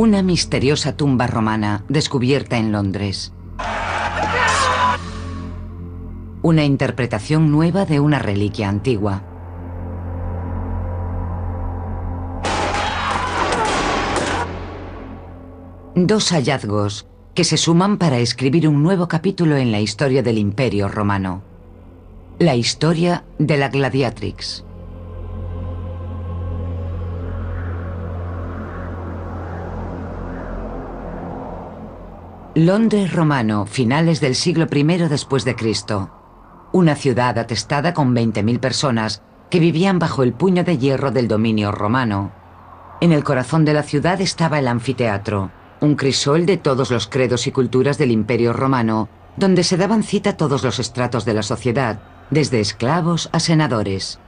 Una misteriosa tumba romana descubierta en Londres. Una interpretación nueva de una reliquia antigua. Dos hallazgos que se suman para escribir un nuevo capítulo en la historia del Imperio Romano. La historia de la Gladiatrix. Londres romano, finales del siglo I después de Cristo. Una ciudad atestada con 20.000 personas que vivían bajo el puño de hierro del dominio romano. En el corazón de la ciudad estaba el anfiteatro, un crisol de todos los credos y culturas del Imperio romano, donde se daban cita todos los estratos de la sociedad, desde esclavos a senadores.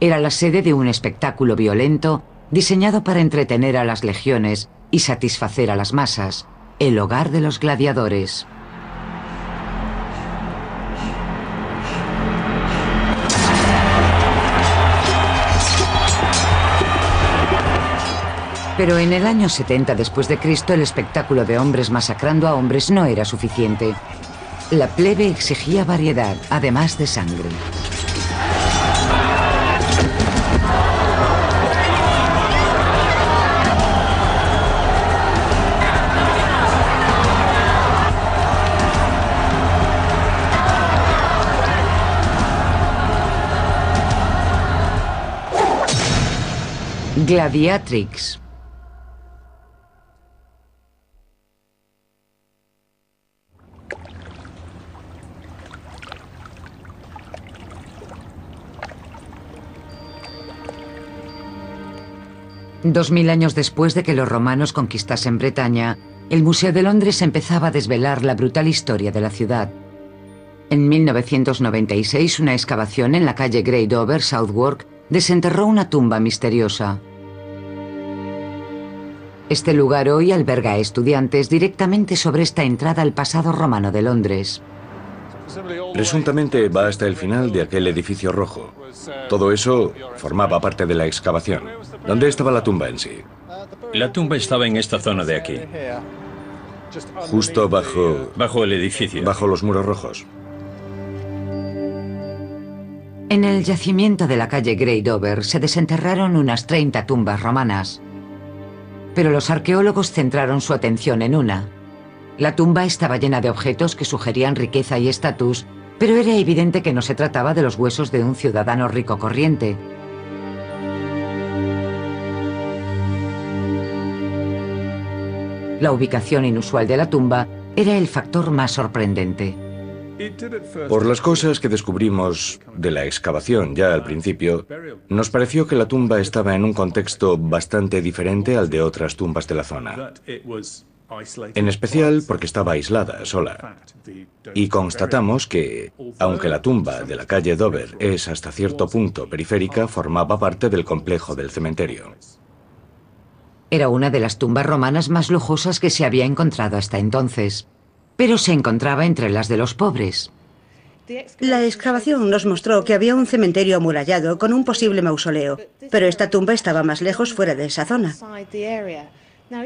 Era la sede de un espectáculo violento diseñado para entretener a las legiones y satisfacer a las masas, el hogar de los gladiadores. Pero en el año 70 después de Cristo el espectáculo de hombres masacrando a hombres no era suficiente. La plebe exigía variedad, además de sangre. Gladiatrix. Dos mil años después de que los romanos conquistasen Bretaña, el Museo de Londres empezaba a desvelar la brutal historia de la ciudad. En 1996, una excavación en la calle Grey Dover, Southwark, desenterró una tumba misteriosa. Este lugar hoy alberga a estudiantes directamente sobre esta entrada al pasado romano de Londres. Presuntamente va hasta el final de aquel edificio rojo. Todo eso formaba parte de la excavación. ¿Dónde estaba la tumba en sí? La tumba estaba en esta zona de aquí. Justo bajo... Bajo el edificio. Bajo los muros rojos. En el yacimiento de la calle Grey Dover se desenterraron unas 30 tumbas romanas. Pero los arqueólogos centraron su atención en una. La tumba estaba llena de objetos que sugerían riqueza y estatus, pero era evidente que no se trataba de los huesos de un ciudadano rico corriente. La ubicación inusual de la tumba era el factor más sorprendente. Por las cosas que descubrimos de la excavación ya al principio, nos pareció que la tumba estaba en un contexto bastante diferente al de otras tumbas de la zona. En especial porque estaba aislada, sola. Y constatamos que, aunque la tumba de la calle Dover es hasta cierto punto periférica, formaba parte del complejo del cementerio. Era una de las tumbas romanas más lujosas que se había encontrado hasta entonces pero se encontraba entre las de los pobres. La excavación nos mostró que había un cementerio amurallado con un posible mausoleo, pero esta tumba estaba más lejos fuera de esa zona.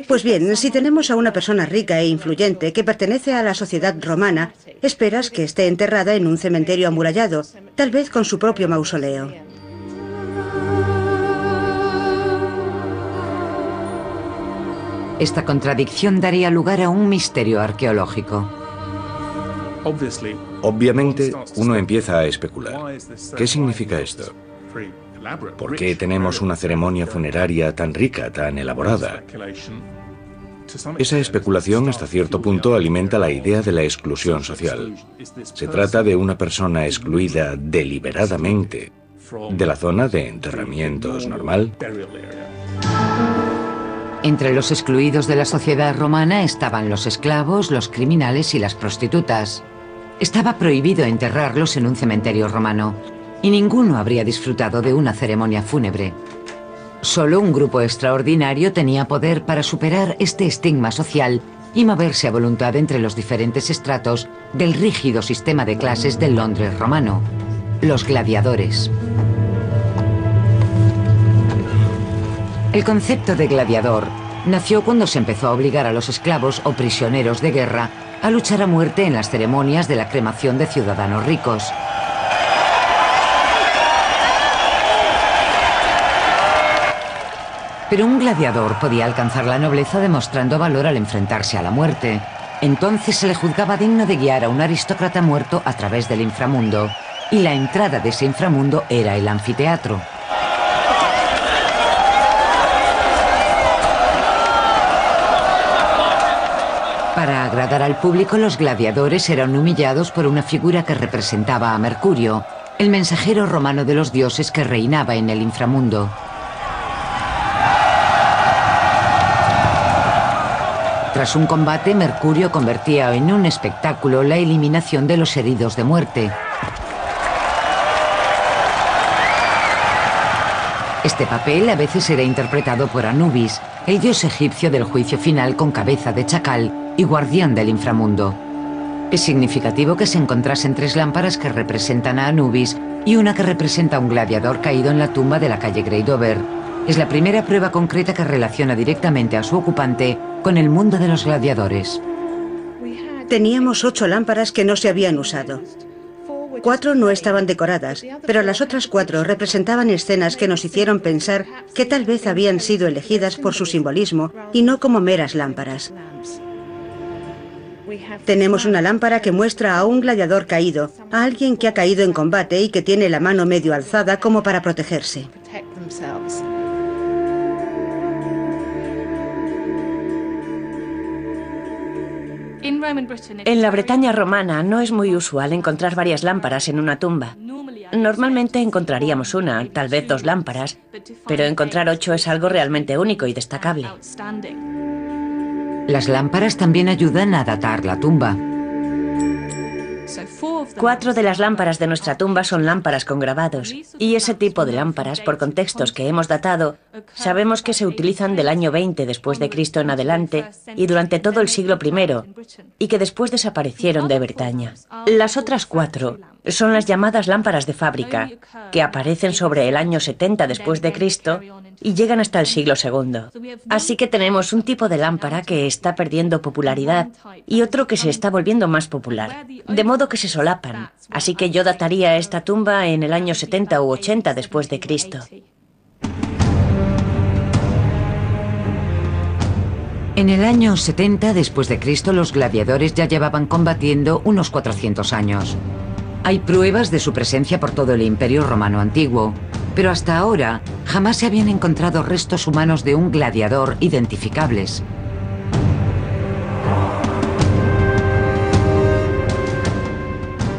Pues bien, si tenemos a una persona rica e influyente que pertenece a la sociedad romana, esperas que esté enterrada en un cementerio amurallado, tal vez con su propio mausoleo. Esta contradicción daría lugar a un misterio arqueológico. Obviamente, uno empieza a especular. ¿Qué significa esto? ¿Por qué tenemos una ceremonia funeraria tan rica, tan elaborada? Esa especulación hasta cierto punto alimenta la idea de la exclusión social. Se trata de una persona excluida deliberadamente de la zona de enterramientos normal. Entre los excluidos de la sociedad romana estaban los esclavos, los criminales y las prostitutas. Estaba prohibido enterrarlos en un cementerio romano, y ninguno habría disfrutado de una ceremonia fúnebre. Solo un grupo extraordinario tenía poder para superar este estigma social y moverse a voluntad entre los diferentes estratos del rígido sistema de clases del Londres romano, los gladiadores. El concepto de gladiador nació cuando se empezó a obligar a los esclavos o prisioneros de guerra a luchar a muerte en las ceremonias de la cremación de ciudadanos ricos. Pero un gladiador podía alcanzar la nobleza demostrando valor al enfrentarse a la muerte. Entonces se le juzgaba digno de guiar a un aristócrata muerto a través del inframundo, y la entrada de ese inframundo era el anfiteatro. Agradar al público, los gladiadores eran humillados por una figura que representaba a Mercurio, el mensajero romano de los dioses que reinaba en el inframundo. Tras un combate, Mercurio convertía en un espectáculo la eliminación de los heridos de muerte. Este papel a veces era interpretado por Anubis, el dios egipcio del juicio final con cabeza de chacal y guardián del inframundo. Es significativo que se encontrasen tres lámparas que representan a Anubis y una que representa a un gladiador caído en la tumba de la calle Grey Dover. Es la primera prueba concreta que relaciona directamente a su ocupante con el mundo de los gladiadores. Teníamos ocho lámparas que no se habían usado. Cuatro no estaban decoradas, pero las otras cuatro representaban escenas que nos hicieron pensar que tal vez habían sido elegidas por su simbolismo y no como meras lámparas. Tenemos una lámpara que muestra a un gladiador caído, a alguien que ha caído en combate y que tiene la mano medio alzada como para protegerse. En la Bretaña romana no es muy usual encontrar varias lámparas en una tumba. Normalmente encontraríamos una, tal vez dos lámparas, pero encontrar ocho es algo realmente único y destacable. Las lámparas también ayudan a datar la tumba. Cuatro de las lámparas de nuestra tumba son lámparas con grabados, y ese tipo de lámparas, por contextos que hemos datado, sabemos que se utilizan del año 20 después de Cristo en adelante y durante todo el siglo I, y que después desaparecieron de Bretaña. Las otras cuatro son las llamadas lámparas de fábrica, que aparecen sobre el año 70 después de Cristo y llegan hasta el siglo II. Así que tenemos un tipo de lámpara que está perdiendo popularidad y otro que se está volviendo más popular, de modo que se solapan. Así que yo dataría esta tumba en el año 70 u 80 después de Cristo. En el año 70 después de Cristo los gladiadores ya llevaban combatiendo unos 400 años. Hay pruebas de su presencia por todo el Imperio Romano antiguo, pero hasta ahora jamás se habían encontrado restos humanos de un gladiador identificables.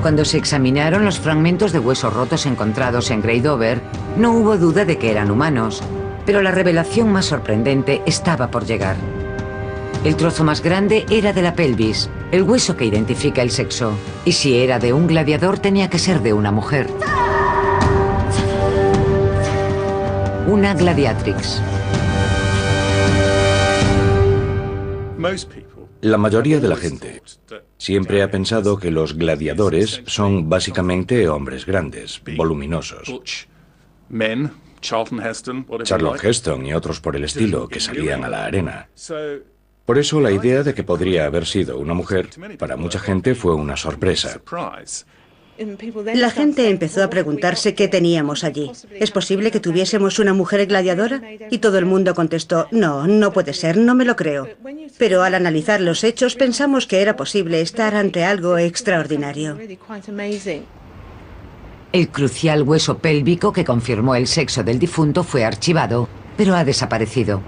Cuando se examinaron los fragmentos de huesos rotos encontrados en Grey Dover, no hubo duda de que eran humanos, pero la revelación más sorprendente estaba por llegar. El trozo más grande era de la pelvis, el hueso que identifica el sexo, y si era de un gladiador tenía que ser de una mujer. Una gladiatrix. La mayoría de la gente siempre ha pensado que los gladiadores son básicamente hombres grandes, voluminosos. Charlton Heston y otros por el estilo que salían a la arena. Por eso la idea de que podría haber sido una mujer para mucha gente fue una sorpresa. La gente empezó a preguntarse qué teníamos allí. ¿Es posible que tuviésemos una mujer gladiadora? Y todo el mundo contestó, no, no puede ser, no me lo creo. Pero al analizar los hechos pensamos que era posible estar ante algo extraordinario. El crucial hueso pélvico que confirmó el sexo del difunto fue archivado, pero ha desaparecido.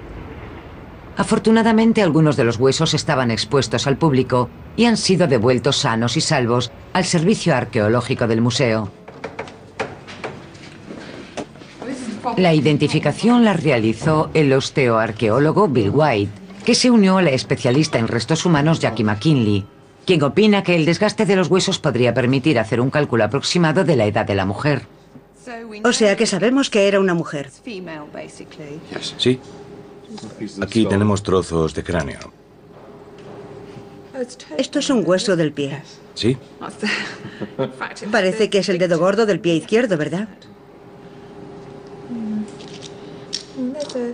Afortunadamente algunos de los huesos estaban expuestos al público y han sido devueltos sanos y salvos al servicio arqueológico del museo. La identificación la realizó el osteoarqueólogo Bill White, que se unió a la especialista en restos humanos Jackie McKinley, quien opina que el desgaste de los huesos podría permitir hacer un cálculo aproximado de la edad de la mujer. O sea que sabemos que era una mujer. Sí. Aquí tenemos trozos de cráneo. Esto es un hueso del pie. Sí. Parece que es el dedo gordo del pie izquierdo, ¿verdad?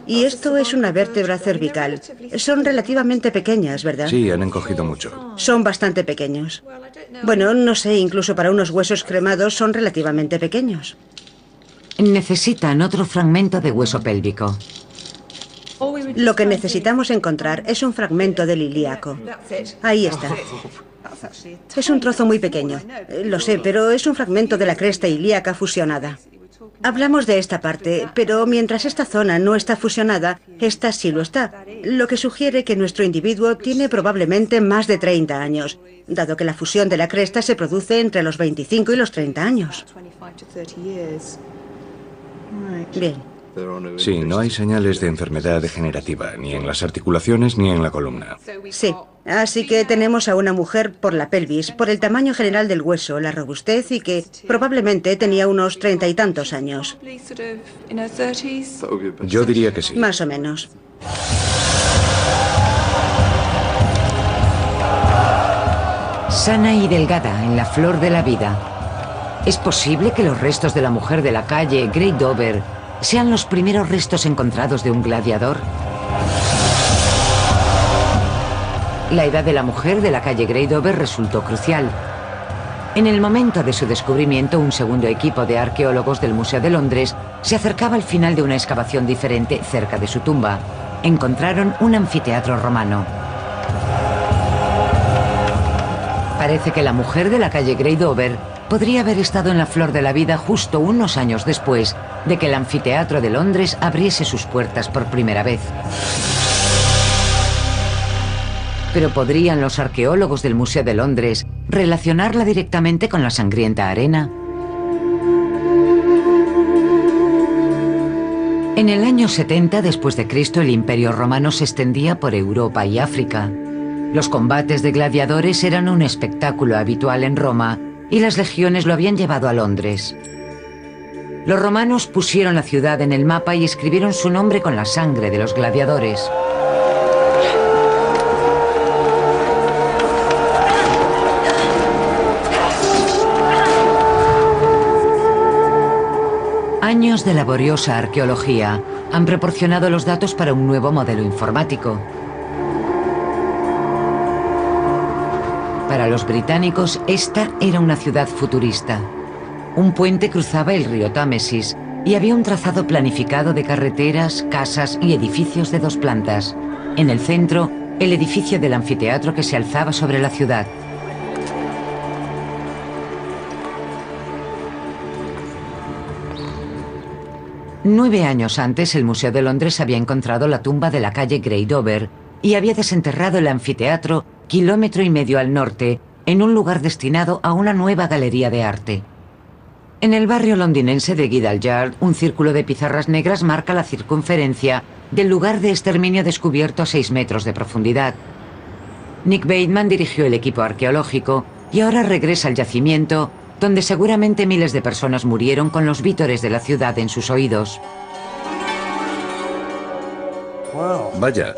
Y esto es una vértebra cervical. Son relativamente pequeñas, ¿verdad? Sí, han encogido mucho. Son bastante pequeños. Bueno, no sé, incluso para unos huesos cremados son relativamente pequeños. Necesitan otro fragmento de hueso pélvico. Lo que necesitamos encontrar es un fragmento del ilíaco. Ahí está. Es un trozo muy pequeño. Lo sé, pero es un fragmento de la cresta ilíaca fusionada. Hablamos de esta parte, pero mientras esta zona no está fusionada, esta sí lo está, lo que sugiere que nuestro individuo tiene probablemente más de 30 años, dado que la fusión de la cresta se produce entre los 25 y los 30 años. Bien. Sí, no hay señales de enfermedad degenerativa, ni en las articulaciones ni en la columna. Sí, así que tenemos a una mujer por la pelvis, por el tamaño general del hueso, la robustez y que probablemente tenía unos treinta y tantos años. Yo diría que sí. Más o menos. Sana y delgada en la flor de la vida. ¿Es posible que los restos de la mujer de la calle Great Dover sean los primeros restos encontrados de un gladiador? La edad de la mujer de la calle Great Dover resultó crucial. En el momento de su descubrimiento, un segundo equipo de arqueólogos del Museo de Londres se acercaba al final de una excavación diferente cerca de su tumba. Encontraron un anfiteatro romano. Parece que la mujer de la calle Grey Dover podría haber estado en la flor de la vida justo unos años después de que el anfiteatro de Londres abriese sus puertas por primera vez. Pero ¿podrían los arqueólogos del Museo de Londres relacionarla directamente con la sangrienta arena? En el año 70 después de Cristo el Imperio Romano se extendía por Europa y África. Los combates de gladiadores eran un espectáculo habitual en Roma y las legiones lo habían llevado a Londres. Los romanos pusieron la ciudad en el mapa y escribieron su nombre con la sangre de los gladiadores. Años de laboriosa arqueología han proporcionado los datos para un nuevo modelo informático. Para los británicos, esta era una ciudad futurista. Un puente cruzaba el río Támesis y había un trazado planificado de carreteras, casas y edificios de dos plantas. En el centro, el edificio del anfiteatro que se alzaba sobre la ciudad. Nueve años antes, el Museo de Londres había encontrado la tumba de la calle Grey Dover y había desenterrado el anfiteatro kilómetro y medio al norte, en un lugar destinado a una nueva galería de arte. En el barrio londinense de Guildhall Yard, un círculo de pizarras negras marca la circunferencia del lugar de exterminio descubierto a 6 metros de profundidad. Nick Bateman dirigió el equipo arqueológico y ahora regresa al yacimiento, donde seguramente miles de personas murieron con los vítores de la ciudad en sus oídos. Vaya,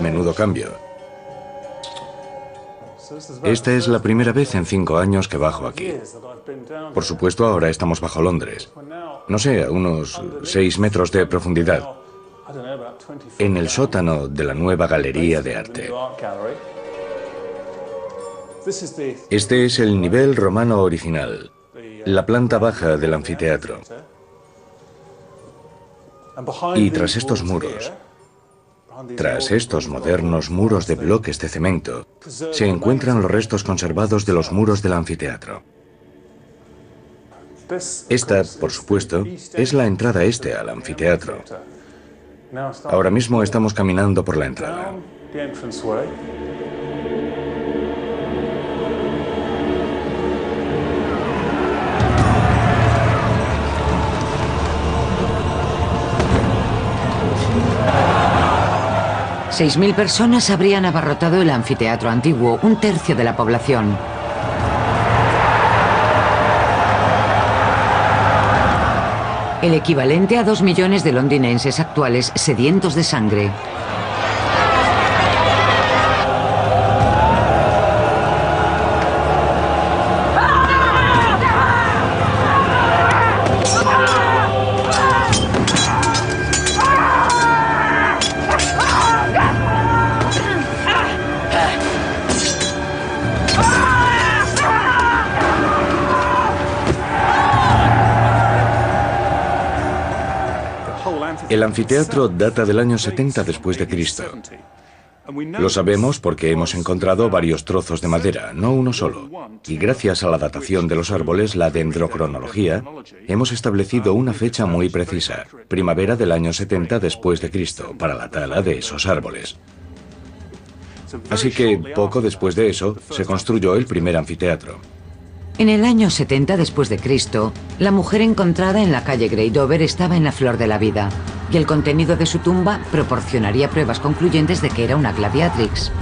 menudo cambio. Esta es la primera vez en cinco años que bajo aquí. Por supuesto, ahora estamos bajo Londres. No sé, a unos seis metros de profundidad. En el sótano de la nueva galería de arte. Este es el nivel romano original, la planta baja del anfiteatro. Y tras estos muros, tras estos modernos muros de bloques de cemento, se encuentran los restos conservados de los muros del anfiteatro. Esta, por supuesto, es la entrada este al anfiteatro. Ahora mismo estamos caminando por la entrada. Seis mil personas habrían abarrotado el anfiteatro antiguo, un tercio de la población. El equivalente a dos millones de londinenses actuales sedientos de sangre. Anfiteatro data del año 70 después de Cristo. Lo sabemos porque hemos encontrado varios trozos de madera, no uno solo. Y gracias a la datación de los árboles, la dendrocronología, hemos establecido una fecha muy precisa, primavera del año 70 después de Cristo, para la tala de esos árboles. Así que poco después de eso se construyó el primer anfiteatro. En el año 70 después de Cristo, la mujer encontrada en la calle Grey Dover estaba en la flor de la vida, y el contenido de su tumba proporcionaría pruebas concluyentes de que era una gladiatrix.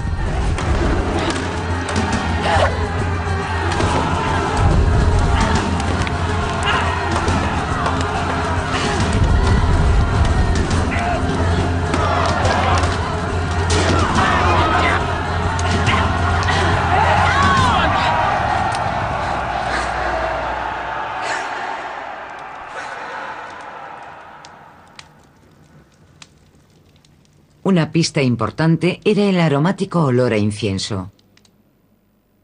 Una pista importante era el aromático olor a incienso.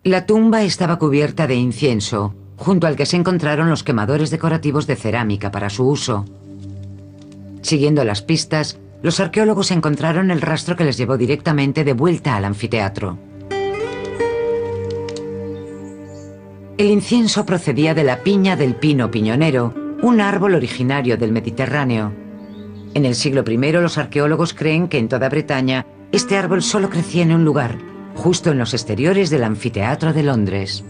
La tumba estaba cubierta de incienso, junto al que se encontraron los quemadores decorativos de cerámica para su uso. Siguiendo las pistas, los arqueólogos encontraron el rastro que les llevó directamente de vuelta al anfiteatro. El incienso procedía de la piña del pino piñonero, un árbol originario del Mediterráneo. En el siglo I los arqueólogos creen que en toda Bretaña este árbol solo crecía en un lugar, justo en los exteriores del anfiteatro de Londres.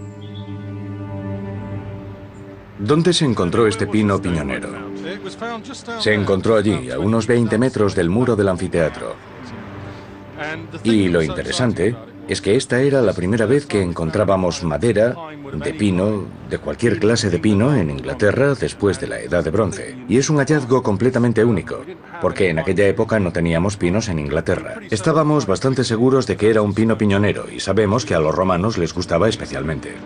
¿Dónde se encontró este pino piñonero? Se encontró allí, a unos 20 metros del muro del anfiteatro. Y lo interesante es que esta era la primera vez que encontrábamos madera de pino, de cualquier clase de pino en Inglaterra después de la Edad de Bronce. Y es un hallazgo completamente único, porque en aquella época no teníamos pinos en Inglaterra. Estábamos bastante seguros de que era un pino piñonero y sabemos que a los romanos les gustaba especialmente.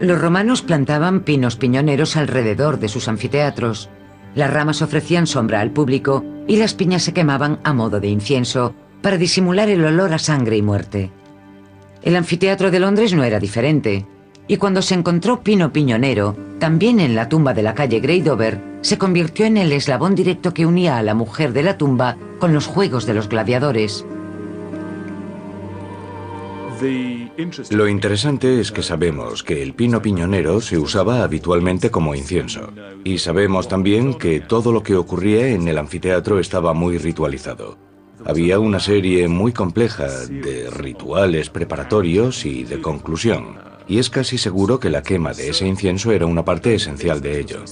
Los romanos plantaban pinos piñoneros alrededor de sus anfiteatros. Las ramas ofrecían sombra al público y las piñas se quemaban a modo de incienso para disimular el olor a sangre y muerte. El anfiteatro de Londres no era diferente, y cuando se encontró Pino Piñonero, también en la tumba de la calle Grey Dover, se convirtió en el eslabón directo que unía a la mujer de la tumba con los juegos de los gladiadores. Lo interesante es que sabemos que el pino piñonero se usaba habitualmente como incienso. Y sabemos también que todo lo que ocurría en el anfiteatro estaba muy ritualizado. Había una serie muy compleja de rituales preparatorios y de conclusión. Y es casi seguro que la quema de ese incienso era una parte esencial de ello.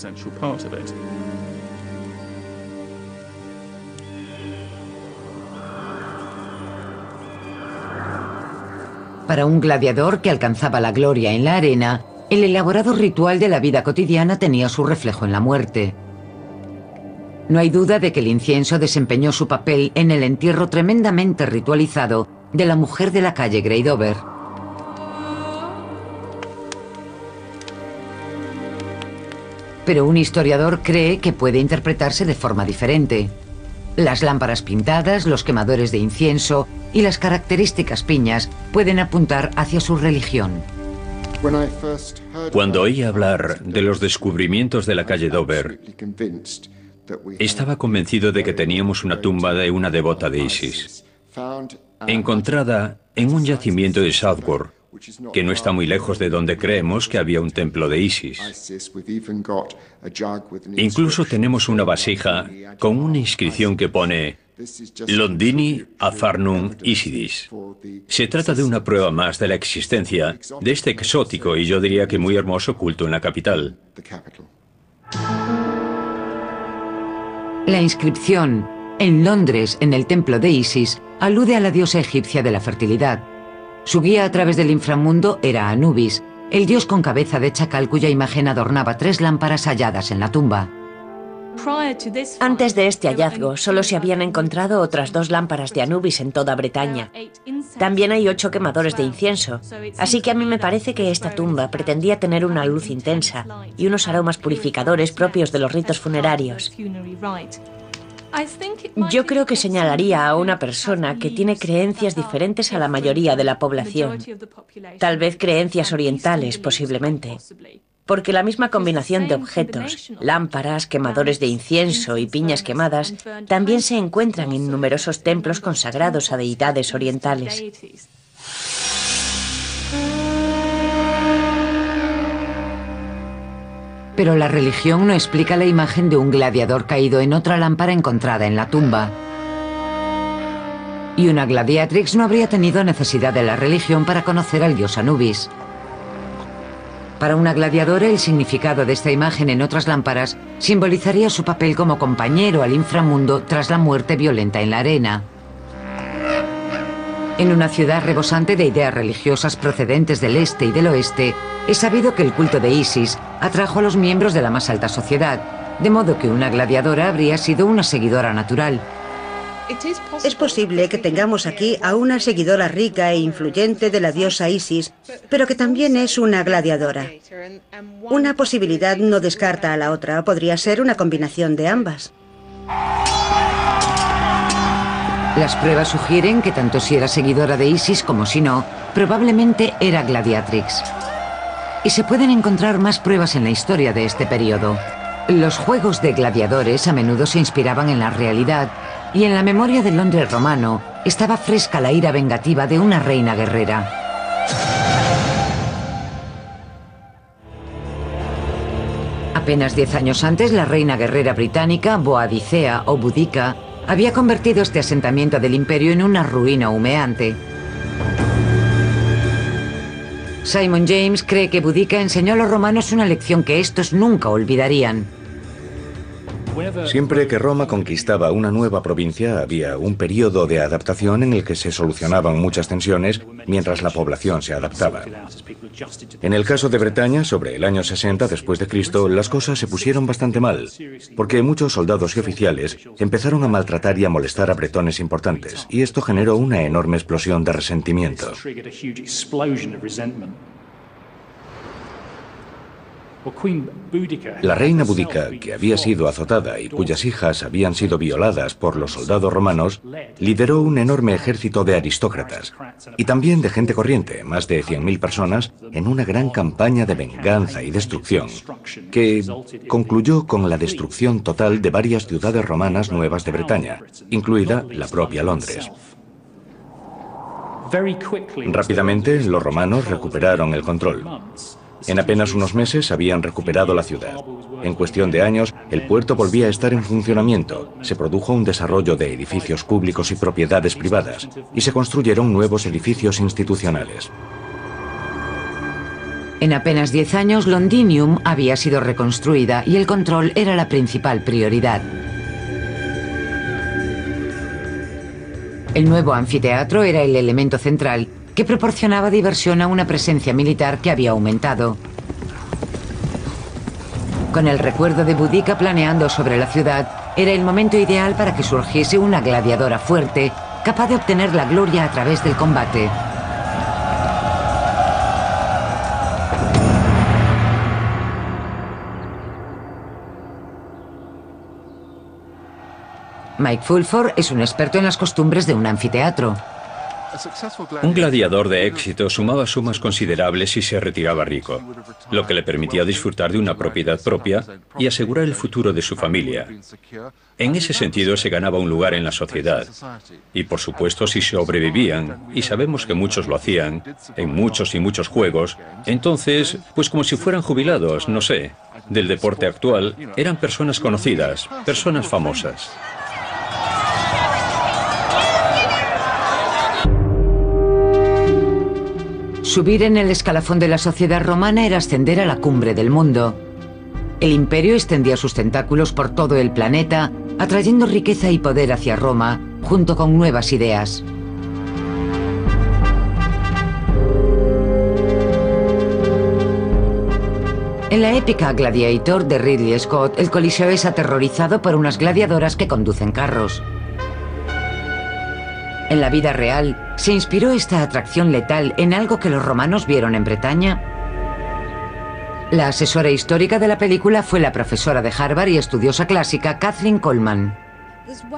Para un gladiador que alcanzaba la gloria en la arena, el elaborado ritual de la vida cotidiana tenía su reflejo en la muerte. No hay duda de que el incienso desempeñó su papel en el entierro tremendamente ritualizado de la mujer de la calle Grey Dover. Pero un historiador cree que puede interpretarse de forma diferente. Las lámparas pintadas, los quemadores de incienso y las características piñas pueden apuntar hacia su religión. Cuando oí hablar de los descubrimientos de la calle Dover, estaba convencido de que teníamos una tumba de una devota de Isis, encontrada en un yacimiento de Southwark, que no está muy lejos de donde creemos que había un templo de Isis. Incluso tenemos una vasija con una inscripción que pone Londini Afarnum Isidis. Se trata de una prueba más de la existencia de este exótico y yo diría que muy hermoso culto en la capital. La inscripción en Londres, en el templo de Isis, alude a la diosa egipcia de la fertilidad. Su guía a través del inframundo era Anubis, el dios con cabeza de chacal cuya imagen adornaba tres lámparas halladas en la tumba. Antes de este hallazgo, solo se habían encontrado otras dos lámparas de Anubis en toda Bretaña. También hay ocho quemadores de incienso, así que a mí me parece que esta tumba pretendía tener una luz intensa y unos aromas purificadores propios de los ritos funerarios. Yo creo que señalaría a una persona que tiene creencias diferentes a la mayoría de la población. Tal vez creencias orientales, posiblemente. porque la misma combinación de objetos, lámparas, quemadores de incienso y piñas quemadas, también se encuentran en numerosos templos consagrados a deidades orientales. Pero la religión no explica la imagen de un gladiador caído en otra lámpara encontrada en la tumba. Y una gladiatrix no habría tenido necesidad de la religión para conocer al dios Anubis. Para una gladiadora, el significado de esta imagen en otras lámparas simbolizaría su papel como compañero al inframundo tras la muerte violenta en la arena. En una ciudad rebosante de ideas religiosas procedentes del este y del oeste, es sabido que el culto de Isis atrajo a los miembros de la más alta sociedad, de modo que una gladiadora habría sido una seguidora natural. Es posible que tengamos aquí a una seguidora rica e influyente de la diosa Isis, pero que también es una gladiadora. Una posibilidad no descarta a la otra, podría ser una combinación de ambas. Las pruebas sugieren que tanto si era seguidora de Isis como si no, probablemente era gladiatrix. Y se pueden encontrar más pruebas en la historia de este periodo. Los juegos de gladiadores a menudo se inspiraban en la realidad y en la memoria del Londres romano estaba fresca la ira vengativa de una reina guerrera. Apenas diez años antes, la reina guerrera británica, Boadicea o Budica, había convertido este asentamiento del imperio en una ruina humeante. Simon James cree que Budica enseñó a los romanos una lección que estos nunca olvidarían. Siempre que Roma conquistaba una nueva provincia había un periodo de adaptación en el que se solucionaban muchas tensiones mientras la población se adaptaba. En el caso de Bretaña, sobre el año 60 después de Cristo, las cosas se pusieron bastante mal, porque muchos soldados y oficiales empezaron a maltratar y a molestar a bretones importantes, y esto generó una enorme explosión de resentimiento. La reina Boudica, que había sido azotada y cuyas hijas habían sido violadas por los soldados romanos, lideró un enorme ejército de aristócratas y también de gente corriente, más de 100.000 personas, en una gran campaña de venganza y destrucción, que concluyó con la destrucción total de varias ciudades romanas nuevas de Bretaña, incluida la propia Londres. Rápidamente, los romanos recuperaron el control. En apenas unos meses habían recuperado la ciudad. En cuestión de años, el puerto volvía a estar en funcionamiento, se produjo un desarrollo de edificios públicos y propiedades privadas, y se construyeron nuevos edificios institucionales. En apenas 10 años, Londinium había sido reconstruida y el control era la principal prioridad. El nuevo anfiteatro era el elemento central que proporcionaba diversión a una presencia militar que había aumentado. Con el recuerdo de Budica planeando sobre la ciudad, era el momento ideal para que surgiese una gladiadora fuerte, capaz de obtener la gloria a través del combate. Mike Fulford es un experto en las costumbres de un anfiteatro. Un gladiador de éxito sumaba sumas considerables y se retiraba rico, lo que le permitía disfrutar de una propiedad propia y asegurar el futuro de su familia. En ese sentido se ganaba un lugar en la sociedad. Y por supuesto si sobrevivían, y sabemos que muchos lo hacían, en muchos y muchos juegos, entonces, pues como si fueran jubilados, no sé, del deporte actual, eran personas conocidas, personas famosas. Subir en el escalafón de la sociedad romana era ascender a la cumbre del mundo. El imperio extendía sus tentáculos por todo el planeta, atrayendo riqueza y poder hacia Roma, junto con nuevas ideas. En la épica Gladiator de Ridley Scott, el Coliseo es aterrorizado por unas gladiadoras que conducen carros. En la vida real, ¿se inspiró esta atracción letal en algo que los romanos vieron en Bretaña? La asesora histórica de la película fue la profesora de Harvard y estudiosa clásica Kathleen Coleman.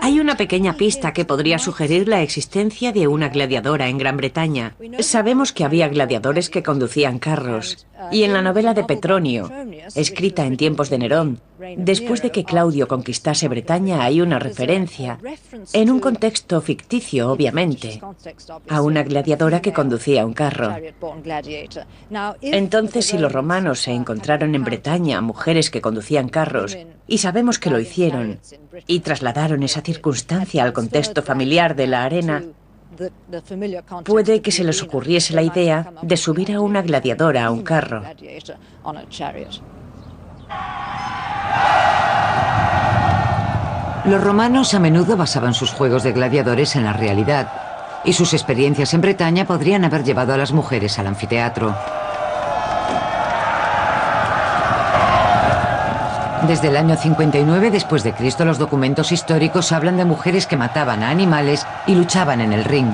Hay una pequeña pista que podría sugerir la existencia de una gladiadora en Gran Bretaña. Sabemos que había gladiadores que conducían carros. Y en la novela de Petronio, escrita en tiempos de Nerón, después de que Claudio conquistase Bretaña, hay una referencia, en un contexto ficticio, obviamente, a una gladiadora que conducía un carro. Entonces, si los romanos se encontraron en Bretaña mujeres que conducían carros, y sabemos que lo hicieron, y trasladaron esa circunstancia al contexto familiar de la arena, puede que se les ocurriese la idea de subir a una gladiadora a un carro. Los romanos a menudo basaban sus juegos de gladiadores en la realidad, y sus experiencias en Bretaña podrían haber llevado a las mujeres al anfiteatro. Desde el año 59 después de Cristo los documentos históricos hablan de mujeres que mataban a animales y luchaban en el ring.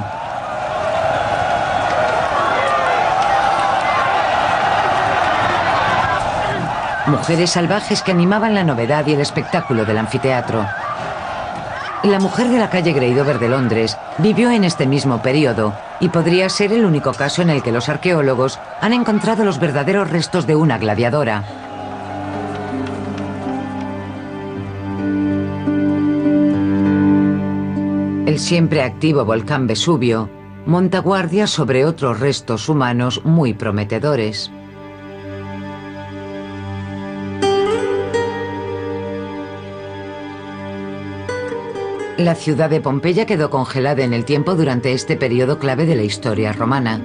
Mujeres salvajes que animaban la novedad y el espectáculo del anfiteatro. La mujer de la calle Greydover de Londres vivió en este mismo periodo y podría ser el único caso en el que los arqueólogos han encontrado los verdaderos restos de una gladiadora. Siempre activo volcán Vesubio monta guardia sobre otros restos humanos muy prometedores. La ciudad de Pompeya quedó congelada en el tiempo durante este periodo clave de la historia romana.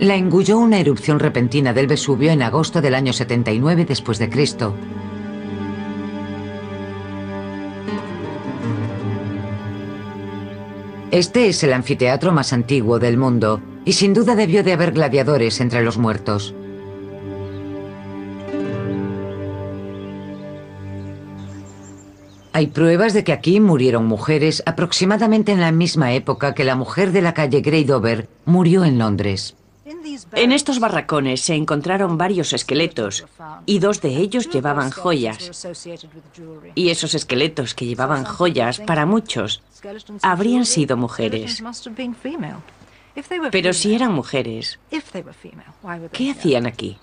La engulló una erupción repentina del Vesubio en agosto del año 79 después de Cristo. Este es el anfiteatro más antiguo del mundo y sin duda debió de haber gladiadores entre los muertos. Hay pruebas de que aquí murieron mujeres aproximadamente en la misma época que la mujer de la calle Greydover murió en Londres. En estos barracones se encontraron varios esqueletos y dos de ellos llevaban joyas. Y esos esqueletos que llevaban joyas, para muchos, habrían sido mujeres. Pero si eran mujeres, ¿qué hacían aquí?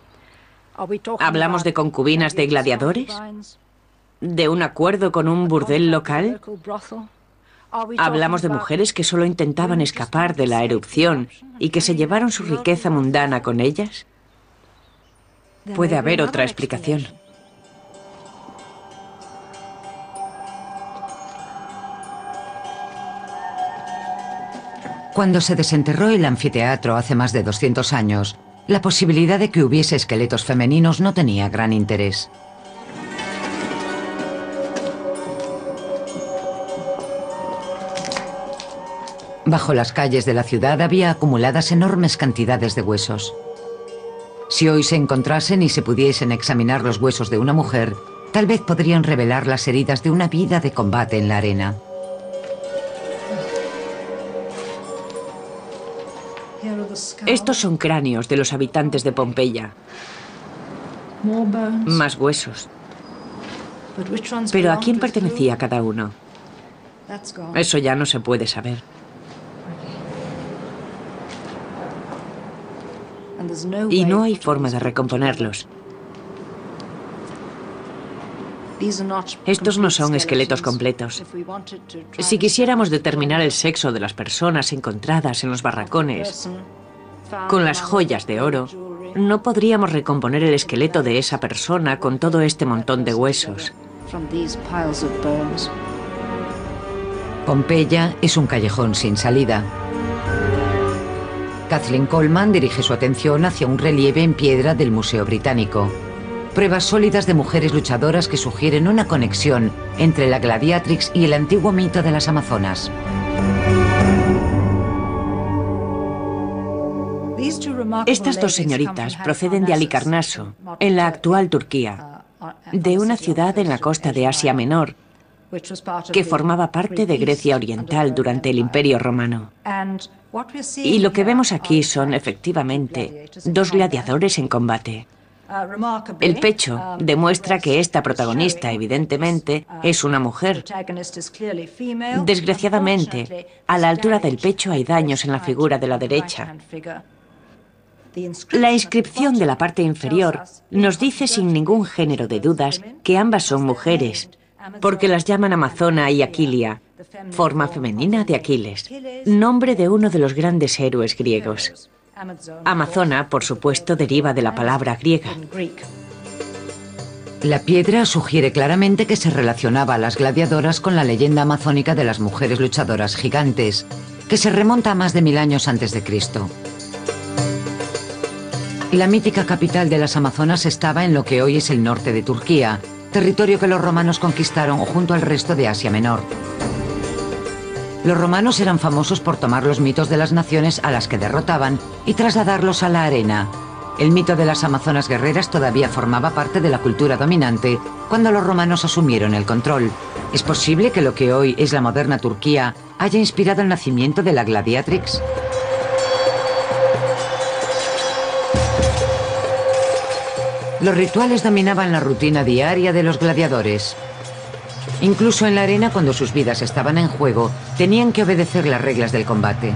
¿Hablamos de concubinas de gladiadores? ¿De un acuerdo con un burdel local? Hablamos de mujeres que solo intentaban escapar de la erupción y que se llevaron su riqueza mundana con ellas. Puede haber otra explicación. Cuando se desenterró el anfiteatro hace más de 200 años, la posibilidad de que hubiese esqueletos femeninos no tenía gran interés. Bajo las calles de la ciudad había acumuladas enormes cantidades de huesos. Si hoy se encontrasen y se pudiesen examinar los huesos de una mujer, tal vez podrían revelar las heridas de una vida de combate en la arena. Estos son cráneos de los habitantes de Pompeya. Más huesos. Pero ¿a quién pertenecía cada uno? Eso ya no se puede saber. y no hay forma de recomponerlos. Estos no son esqueletos completos. Si quisiéramos determinar el sexo de las personas encontradas en los barracones con las joyas de oro, no podríamos recomponer el esqueleto de esa persona con todo este montón de huesos. Pompeya es un callejón sin salida. Kathleen Coleman dirige su atención hacia un relieve en piedra del Museo Británico. Pruebas sólidas de mujeres luchadoras que sugieren una conexión entre la gladiatrix y el antiguo mito de las Amazonas. Estas dos señoritas proceden de Alicarnaso, en la actual Turquía, de una ciudad en la costa de Asia Menor, que formaba parte de Grecia Oriental durante el Imperio Romano. Y lo que vemos aquí son efectivamente dos gladiadores en combate. El pecho demuestra que esta protagonista evidentemente es una mujer. Desgraciadamente, a la altura del pecho hay daños en la figura de la derecha. La inscripción de la parte inferior nos dice sin ningún género de dudas que ambas son mujeres, porque las llaman Amazona y Aquilia, forma femenina de Aquiles, nombre de uno de los grandes héroes griegos. Amazona, por supuesto, deriva de la palabra griega. La piedra sugiere claramente que se relacionaba a las gladiadoras con la leyenda amazónica de las mujeres luchadoras gigantes, que se remonta a más de mil años antes de Cristo. La mítica capital de las Amazonas estaba en lo que hoy es el norte de Turquía, territorio que los romanos conquistaron junto al resto de Asia Menor. Los romanos eran famosos por tomar los mitos de las naciones a las que derrotaban y trasladarlos a la arena. El mito de las amazonas guerreras todavía formaba parte de la cultura dominante cuando los romanos asumieron el control. ¿Es posible que lo que hoy es la moderna Turquía haya inspirado el nacimiento de la gladiatrix? Los rituales dominaban la rutina diaria de los gladiadores. Incluso en la arena, cuando sus vidas estaban en juego, tenían que obedecer las reglas del combate.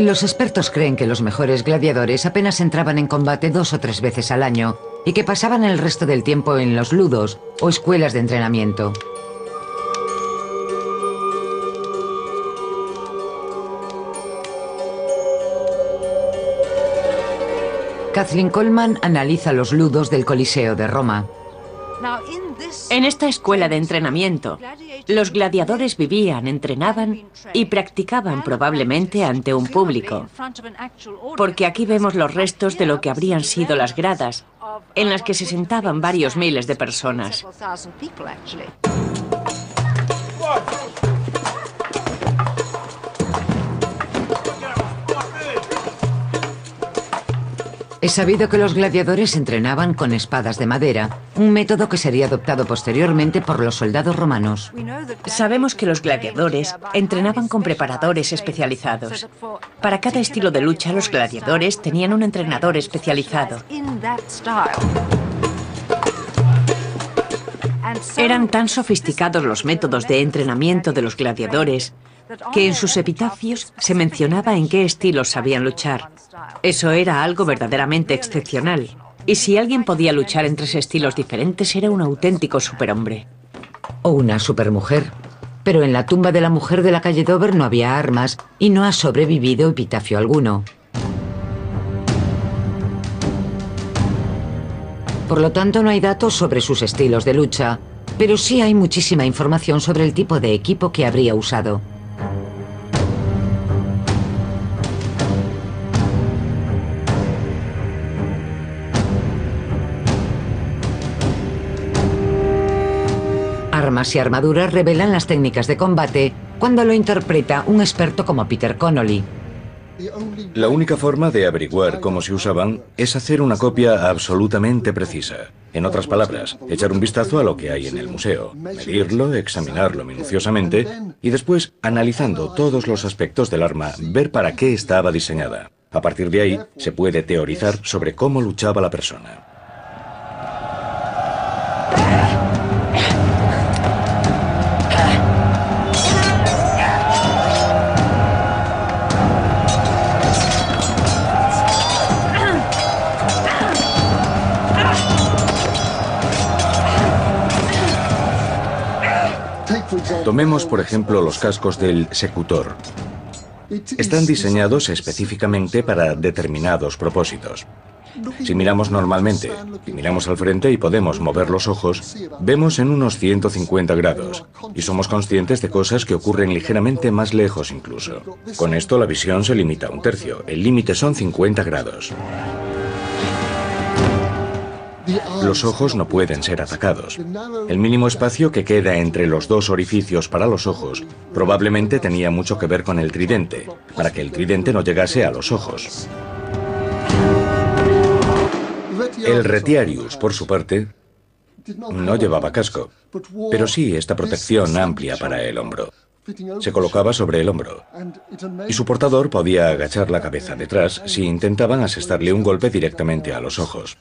Los expertos creen que los mejores gladiadores apenas entraban en combate dos o tres veces al año y que pasaban el resto del tiempo en los ludos o escuelas de entrenamiento. Kathleen Coleman analiza los ludos del Coliseo de Roma. En esta escuela de entrenamiento, los gladiadores vivían, entrenaban y practicaban probablemente ante un público, porque aquí vemos los restos de lo que habrían sido las gradas, en las que se sentaban varios miles de personas. Es sabido que los gladiadores entrenaban con espadas de madera, un método que sería adoptado posteriormente por los soldados romanos. Sabemos que los gladiadores entrenaban con preparadores especializados. Para cada estilo de lucha, los gladiadores tenían un entrenador especializado. Eran tan sofisticados los métodos de entrenamiento de los gladiadores que en sus epitafios se mencionaba en qué estilos sabían luchar. Eso era algo verdaderamente excepcional. Y si alguien podía luchar en tres estilos diferentes, era un auténtico superhombre. O una supermujer. Pero en la tumba de la mujer de la calle Dover no había armas y no ha sobrevivido epitafio alguno. Por lo tanto, no hay datos sobre sus estilos de lucha, pero sí hay muchísima información sobre el tipo de equipo que habría usado. Armas y armaduras revelan las técnicas de combate cuando lo interpreta un experto como Peter Connolly. La única forma de averiguar cómo se usaban es hacer una copia absolutamente precisa. En otras palabras, echar un vistazo a lo que hay en el museo, medirlo, examinarlo minuciosamente y después, analizando todos los aspectos del arma, ver para qué estaba diseñada. A partir de ahí, se puede teorizar sobre cómo luchaba la persona. Tomemos, por ejemplo, los cascos del secutor. Están diseñados específicamente para determinados propósitos. Si miramos normalmente miramos al frente y podemos mover los ojos, vemos en unos 150 grados y somos conscientes de cosas que ocurren ligeramente más lejos incluso. Con esto la visión se limita a un tercio, el límite son 50 grados. Los ojos no pueden ser atacados. El mínimo espacio que queda entre los dos orificios para los ojos probablemente tenía mucho que ver con el tridente, para que el tridente no llegase a los ojos. El retiarius, por su parte, no llevaba casco, pero sí esta protección amplia para el hombro. Se colocaba sobre el hombro y su portador podía agachar la cabeza detrás si intentaban asestarle un golpe directamente a los ojos.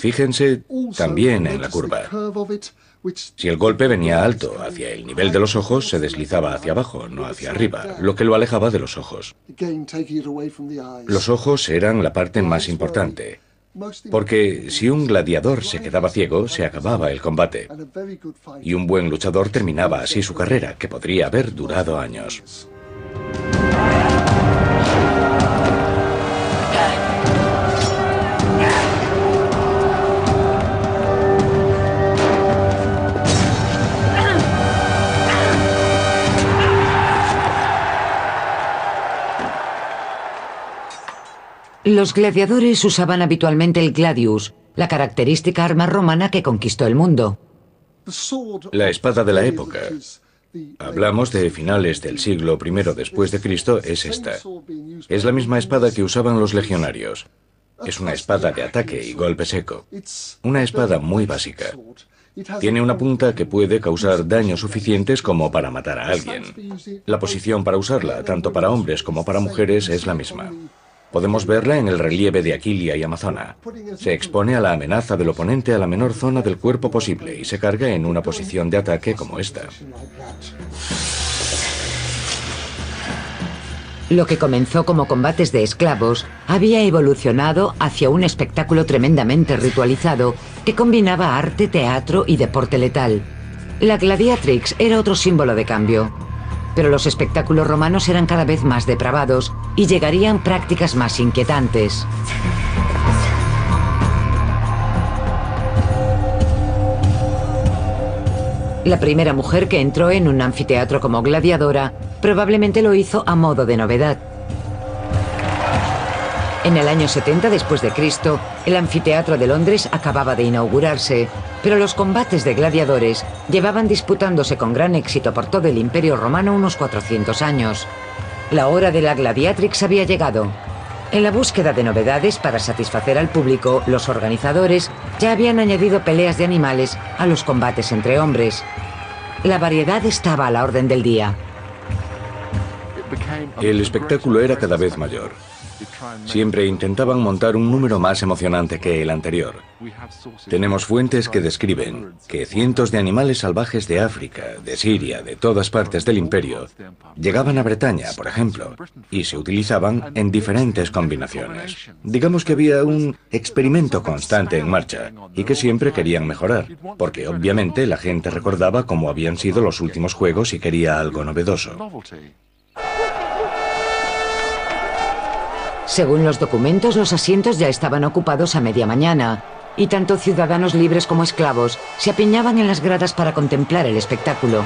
Fíjense también en la curva. Si el golpe venía alto hacia el nivel de los ojos, se deslizaba hacia abajo, no hacia arriba, lo que lo alejaba de los ojos. Los ojos eran la parte más importante, porque si un gladiador se quedaba ciego, se acababa el combate. Y un buen luchador terminaba así su carrera, que podría haber durado años. Los gladiadores usaban habitualmente el gladius, la característica arma romana que conquistó el mundo. La espada de la época, hablamos de finales del siglo I después de Cristo, es esta. Es la misma espada que usaban los legionarios. Es una espada de ataque y golpe seco. Una espada muy básica. Tiene una punta que puede causar daños suficientes como para matar a alguien. La posición para usarla, tanto para hombres como para mujeres, es la misma. Podemos verla en el relieve de Aquilia y Amazona. Se expone a la amenaza del oponente a la menor zona del cuerpo posible y se carga en una posición de ataque como esta. Lo que comenzó como combates de esclavos había evolucionado hacia un espectáculo tremendamente ritualizado que combinaba arte, teatro y deporte letal. La gladiatrix era otro símbolo de cambio pero los espectáculos romanos eran cada vez más depravados y llegarían prácticas más inquietantes. La primera mujer que entró en un anfiteatro como gladiadora probablemente lo hizo a modo de novedad. En el año 70 después de Cristo, el anfiteatro de Londres acababa de inaugurarse, pero los combates de gladiadores llevaban disputándose con gran éxito por todo el Imperio Romano unos 400 años. La hora de la gladiatrix había llegado. En la búsqueda de novedades para satisfacer al público, los organizadores ya habían añadido peleas de animales a los combates entre hombres. La variedad estaba a la orden del día. El espectáculo era cada vez mayor. Siempre intentaban montar un número más emocionante que el anterior. Tenemos fuentes que describen que cientos de animales salvajes de África, de Siria, de todas partes del imperio, llegaban a Bretaña, por ejemplo, y se utilizaban en diferentes combinaciones. Digamos que había un experimento constante en marcha y que siempre querían mejorar, porque obviamente la gente recordaba cómo habían sido los últimos juegos y quería algo novedoso. Según los documentos, los asientos ya estaban ocupados a media mañana, y tanto ciudadanos libres como esclavos se apiñaban en las gradas para contemplar el espectáculo.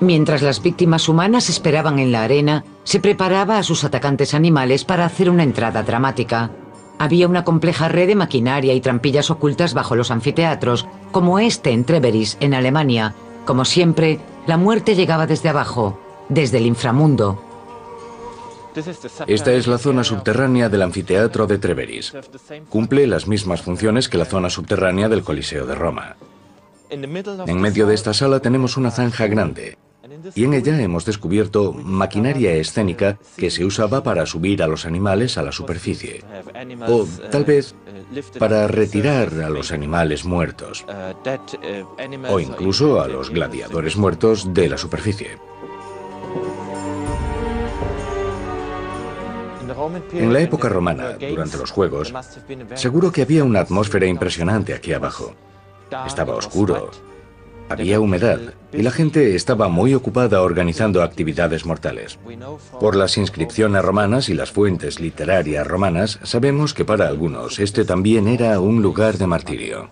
Mientras las víctimas humanas esperaban en la arena, se preparaba a sus atacantes animales para hacer una entrada dramática. Había una compleja red de maquinaria y trampillas ocultas bajo los anfiteatros, como este en Treveris, en Alemania. Como siempre, la muerte llegaba desde abajo, desde el inframundo. Esta es la zona subterránea del anfiteatro de Treveris. Cumple las mismas funciones que la zona subterránea del Coliseo de Roma. En medio de esta sala tenemos una zanja grande, y en ella hemos descubierto maquinaria escénica que se usaba para subir a los animales a la superficie, o tal vez para retirar a los animales muertos, o incluso a los gladiadores muertos de la superficie. En la época romana, durante los Juegos, seguro que había una atmósfera impresionante aquí abajo. Estaba oscuro, había humedad y la gente estaba muy ocupada organizando actividades mortales. Por las inscripciones romanas y las fuentes literarias romanas, sabemos que para algunos este también era un lugar de martirio.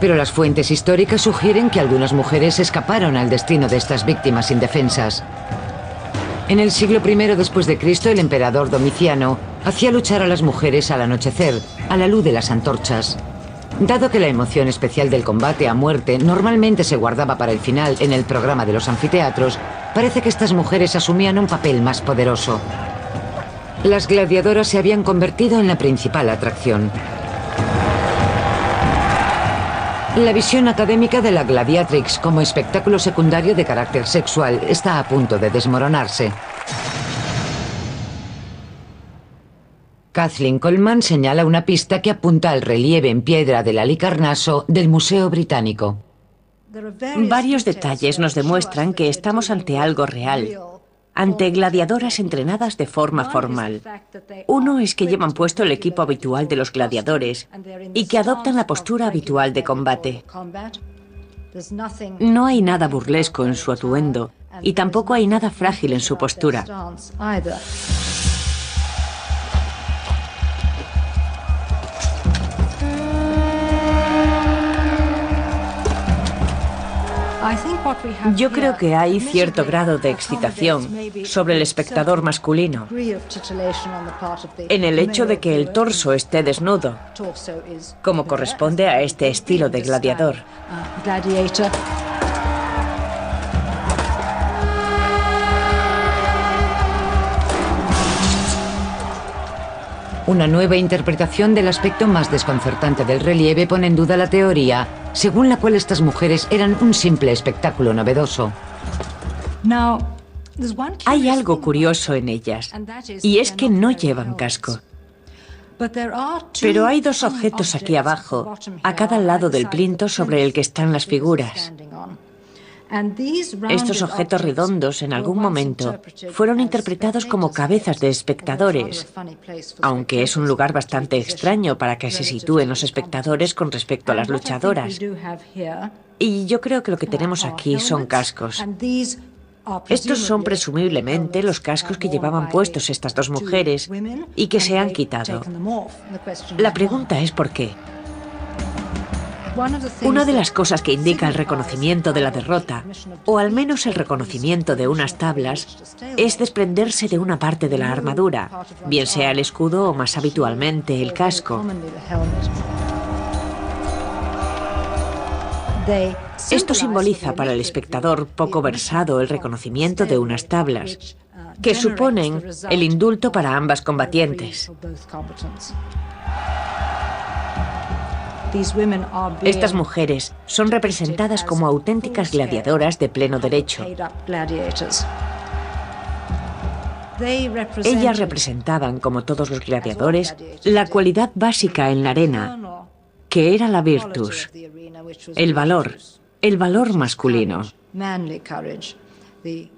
Pero las fuentes históricas sugieren que algunas mujeres escaparon al destino de estas víctimas indefensas. En el siglo I después de Cristo, el emperador Domiciano hacía luchar a las mujeres al anochecer, a la luz de las antorchas. Dado que la emoción especial del combate a muerte normalmente se guardaba para el final en el programa de los anfiteatros, parece que estas mujeres asumían un papel más poderoso. Las gladiadoras se habían convertido en la principal atracción. La visión académica de la Gladiatrix como espectáculo secundario de carácter sexual está a punto de desmoronarse. Kathleen Coleman señala una pista que apunta al relieve en piedra del Alicarnaso del Museo Británico. Varios detalles nos demuestran que estamos ante algo real, ante gladiadoras entrenadas de forma formal. Uno es que llevan puesto el equipo habitual de los gladiadores y que adoptan la postura habitual de combate. No hay nada burlesco en su atuendo y tampoco hay nada frágil en su postura. Yo creo que hay cierto grado de excitación sobre el espectador masculino en el hecho de que el torso esté desnudo, como corresponde a este estilo de gladiador. Una nueva interpretación del aspecto más desconcertante del relieve pone en duda la teoría según la cual estas mujeres eran un simple espectáculo novedoso. Hay algo curioso en ellas, y es que no llevan casco. Pero hay dos objetos aquí abajo, a cada lado del plinto sobre el que están las figuras. Estos objetos redondos en algún momento fueron interpretados como cabezas de espectadores, aunque es un lugar bastante extraño para que se sitúen los espectadores con respecto a las luchadoras. Y yo creo que lo que tenemos aquí son cascos. Estos son presumiblemente los cascos que llevaban puestos estas dos mujeres y que se han quitado. La pregunta es por qué. Una de las cosas que indica el reconocimiento de la derrota, o al menos el reconocimiento de unas tablas, es desprenderse de una parte de la armadura, bien sea el escudo o más habitualmente el casco. Esto simboliza para el espectador poco versado el reconocimiento de unas tablas, que suponen el indulto para ambas combatientes. Estas mujeres son representadas como auténticas gladiadoras de pleno derecho. Ellas representaban, como todos los gladiadores, la cualidad básica en la arena, que era la virtus, el valor, el valor masculino.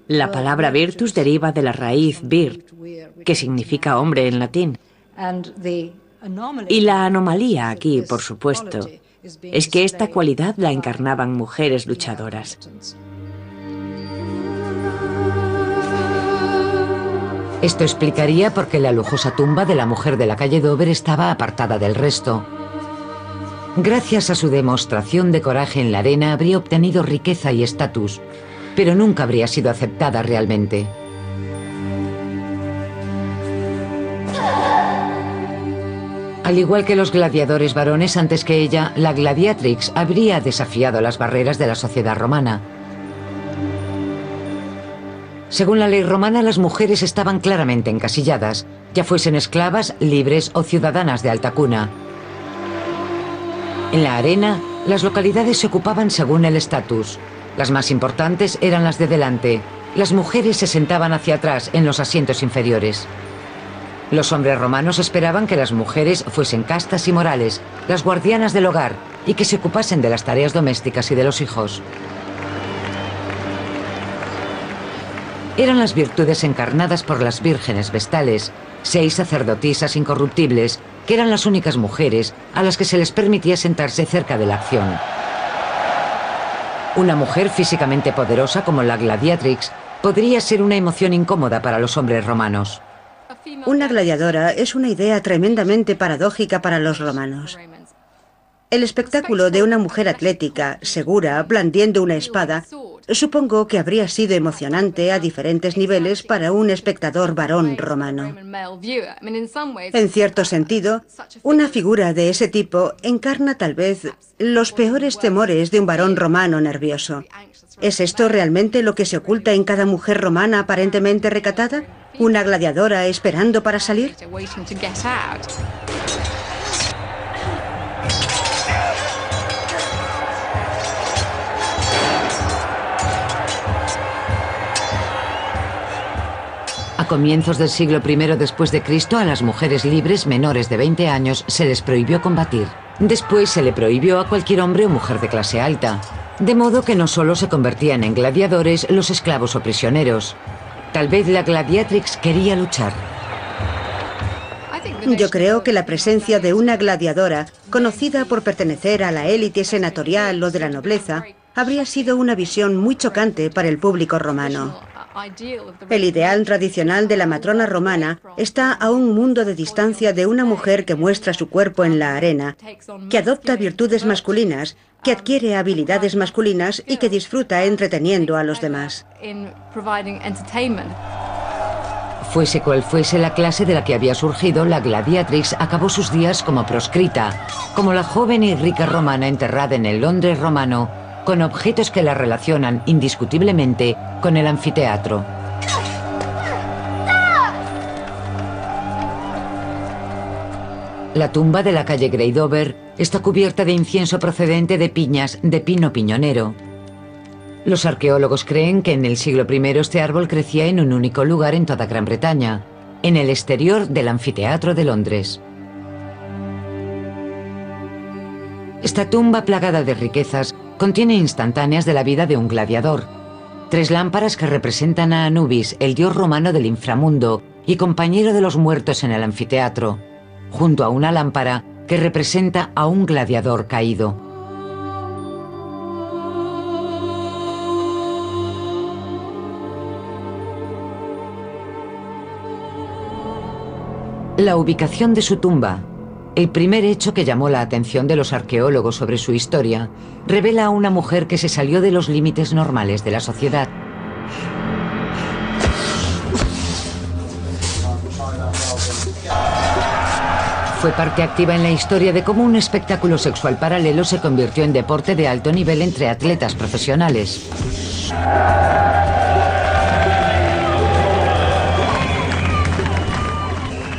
La palabra virtus deriva de la raíz vir, que significa hombre en latín. Y la anomalía aquí, por supuesto, es que esta cualidad la encarnaban mujeres luchadoras. Esto explicaría por qué la lujosa tumba de la mujer de la calle Dover estaba apartada del resto. Gracias a su demostración de coraje en la arena habría obtenido riqueza y estatus, pero nunca habría sido aceptada realmente. Al igual que los gladiadores varones antes que ella, la gladiatrix habría desafiado las barreras de la sociedad romana. Según la ley romana, las mujeres estaban claramente encasilladas, ya fuesen esclavas, libres o ciudadanas de alta cuna. En la arena, las localidades se ocupaban según el estatus. Las más importantes eran las de delante. Las mujeres se sentaban hacia atrás en los asientos inferiores. Los hombres romanos esperaban que las mujeres fuesen castas y morales, las guardianas del hogar, y que se ocupasen de las tareas domésticas y de los hijos. Eran las virtudes encarnadas por las vírgenes vestales, seis sacerdotisas incorruptibles, que eran las únicas mujeres a las que se les permitía sentarse cerca de la acción. Una mujer físicamente poderosa como la gladiatrix podría ser una emoción incómoda para los hombres romanos. Una gladiadora es una idea tremendamente paradójica para los romanos. El espectáculo de una mujer atlética, segura, blandiendo una espada, supongo que habría sido emocionante a diferentes niveles para un espectador varón romano. En cierto sentido, una figura de ese tipo encarna tal vez los peores temores de un varón romano nervioso. ¿Es esto realmente lo que se oculta en cada mujer romana aparentemente recatada? ¿Una gladiadora esperando para salir? Comienzos del siglo I después de Cristo, a las mujeres libres menores de 20 años se les prohibió combatir. Después se le prohibió a cualquier hombre o mujer de clase alta. De modo que no solo se convertían en gladiadores los esclavos o prisioneros. Tal vez la gladiatrix quería luchar. Yo creo que la presencia de una gladiadora, conocida por pertenecer a la élite senatorial o de la nobleza, habría sido una visión muy chocante para el público romano. El ideal tradicional de la matrona romana está a un mundo de distancia de una mujer que muestra su cuerpo en la arena, que adopta virtudes masculinas, que adquiere habilidades masculinas y que disfruta entreteniendo a los demás. Fuese cual fuese la clase de la que había surgido, la gladiatrix acabó sus días como proscrita, como la joven y rica romana enterrada en el Londres romano con objetos que la relacionan indiscutiblemente con el anfiteatro. La tumba de la calle Dover está cubierta de incienso procedente de piñas de pino piñonero. Los arqueólogos creen que en el siglo I este árbol crecía en un único lugar en toda Gran Bretaña, en el exterior del anfiteatro de Londres. Esta tumba plagada de riquezas contiene instantáneas de la vida de un gladiador. Tres lámparas que representan a Anubis, el dios romano del inframundo y compañero de los muertos en el anfiteatro, junto a una lámpara que representa a un gladiador caído. La ubicación de su tumba, el primer hecho que llamó la atención de los arqueólogos sobre su historia revela a una mujer que se salió de los límites normales de la sociedad. Fue parte activa en la historia de cómo un espectáculo sexual paralelo se convirtió en deporte de alto nivel entre atletas profesionales.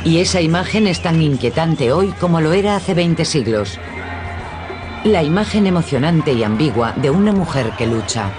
Y esa imagen es tan inquietante hoy como lo era hace 20 siglos. La imagen emocionante y ambigua de una mujer que lucha.